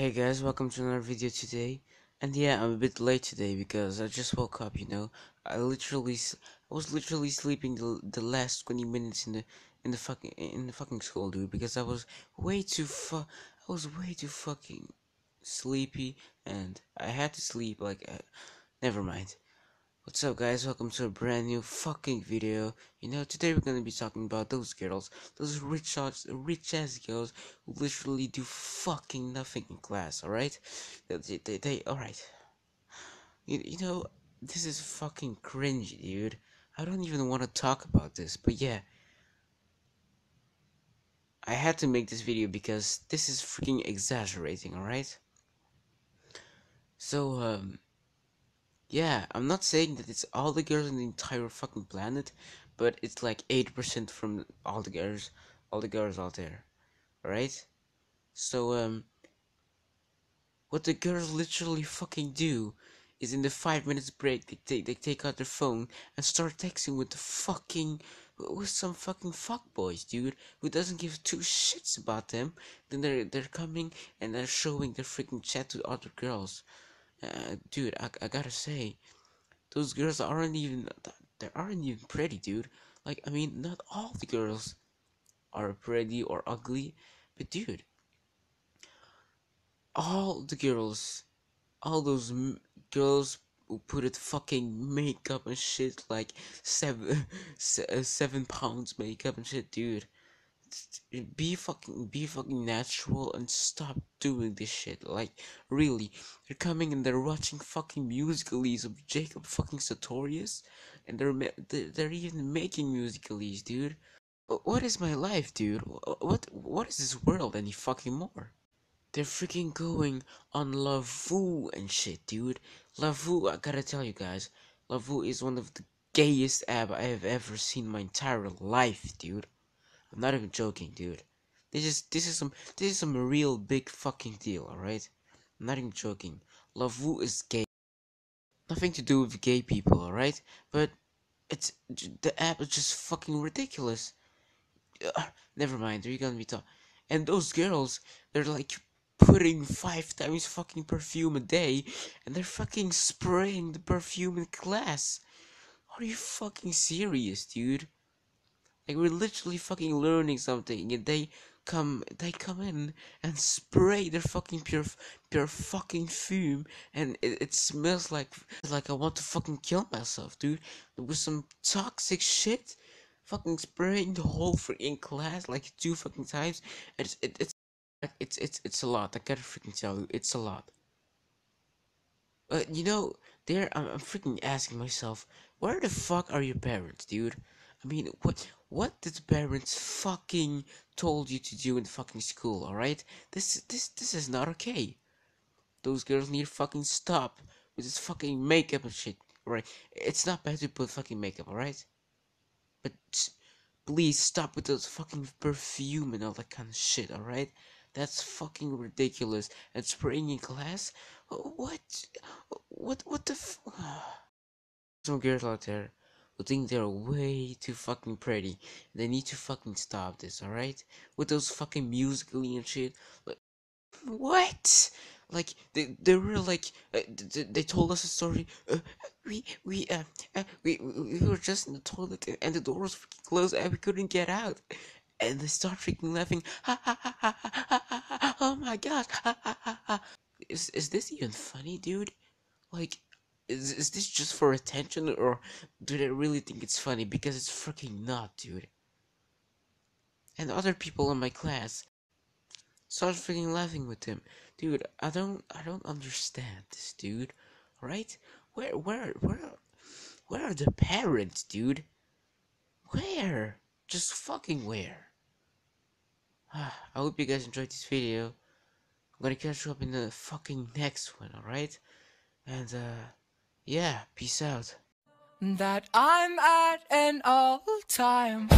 Hey guys, welcome to another video today. And yeah, I'm a bit late today because I just woke up, you know. I literally I was literally sleeping the, the last 20 minutes in the in the fucking in the fucking school, dude, because I was way too fu I was way too fucking sleepy and I had to sleep like uh, never mind. What's up guys, welcome to a brand new fucking video. You know, today we're gonna be talking about those girls, those rich ass, rich ass girls who literally do fucking nothing in class, alright? They, they, they alright. You, you know, this is fucking cringy, dude. I don't even want to talk about this, but yeah. I had to make this video because this is freaking exaggerating, alright? So, um, yeah, I'm not saying that it's all the girls in the entire fucking planet, but it's like 8% from all the girls, all the girls out there, right? So, um, what the girls literally fucking do is in the five minutes break, they take, they take out their phone and start texting with the fucking, with some fucking fuckboys, dude, who doesn't give two shits about them. Then they're, they're coming and they're showing their freaking chat to other girls. Uh, dude, I, I gotta say, those girls aren't even they aren't even pretty, dude. Like, I mean, not all the girls are pretty or ugly, but dude, all the girls, all those girls who put it fucking makeup and shit, like seven, uh, seven pounds makeup and shit, dude be fucking be fucking natural and stop doing this shit like really they're coming and they're watching fucking musicals of jacob fucking sartorius and they're they're even making musicals dude what is my life dude what what is this world any fucking more they're freaking going on Lovoo and shit, dude. Lovoo, I gotta tell you guys, Lovoo is one of the gayest app I have ever seen my entire life, dude. I'm not even joking, dude. This is this is some this is some real big fucking deal, alright? I'm not even joking. Lovoo is gay. Nothing to do with gay people, alright? But it's the app is just fucking ridiculous. Uh, never mind, they're gonna be talking. And those girls, they're like putting five times fucking perfume a day, and they're fucking spraying the perfume in class. Are you fucking serious, dude? Like we're literally fucking learning something, and they come they come in and spray their fucking pure pure fucking fume, and it, it smells like like I want to fucking kill myself, dude. With some toxic shit, fucking spraying the whole freaking class like two fucking times. It's it, it's it's it's it's a lot. I gotta freaking tell you, it's a lot. But you know, there I'm, I'm freaking asking myself, where the fuck are your parents, dude? I mean, what what did parents fucking told you to do in fucking school? All right, this this this is not okay. Those girls need to fucking stop with this fucking makeup and shit. All right, it's not bad to put fucking makeup. All right, but please stop with those fucking perfume and all that kind of shit. All right, that's fucking ridiculous. And spraying in class? What? What? What the? F- Some girls out there who think they're way too fucking pretty. They need to fucking stop this, alright? With those fucking musically and shit. Like, what? Like they they were like uh, they, they told us a story. Uh, we we uh, uh, we we were just in the toilet and the door was closed and we couldn't get out. And they start freaking laughing. Ha ha ha ha ha ha ha! Oh my god! Ha ha ha ha! Is is this even funny, dude? Like is, is this just for attention or do they really think it's funny? Because it's freaking not, dude. And other people in my class start freaking laughing with him. Dude, I don't I don't understand this, dude. Right? Where where where where are the parents, dude? Where? Just fucking where? I hope you guys enjoyed this video. I'm gonna catch you up in the fucking next one, alright? And uh yeah, peace out. That I'm at an all time.